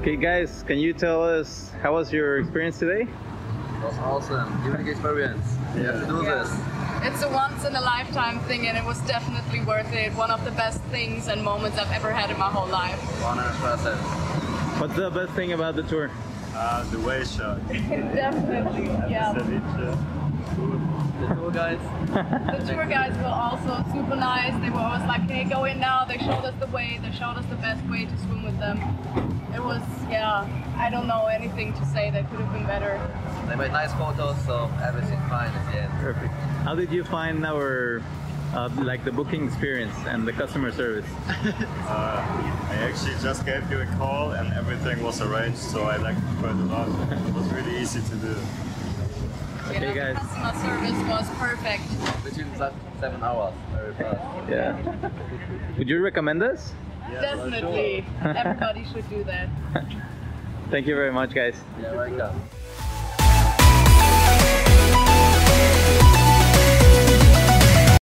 Okay, guys, can you tell us how was your experience today? It was awesome. Unique experience. You have to do Yeah. this. It's a once in a lifetime thing and it was definitely worth it. One of the best things and moments I've ever had in my whole life. 100%. What's the best thing about the tour? Uh, the whale shark. definitely, yeah. The tour guides. The tour guides were also super nice. They were always like, hey, go in now. They showed us the way. They showed us the best way to swim with them. It was, yeah, I don't know anything to say that could have been better. They made nice photos, so everything fine at the end. Perfect. How did you find our, uh, like the booking experience and the customer service? Uh, I actually just gave you a call and everything was arranged, so I liked it quite a lot. It was really easy to do. You Okay, know, guys. The customer service was perfect. Between that seven hours, very fast. Yeah. Would you recommend us? Yeah, Definitely. Everybody should do that. Thank you very much, guys. Yeah, welcome.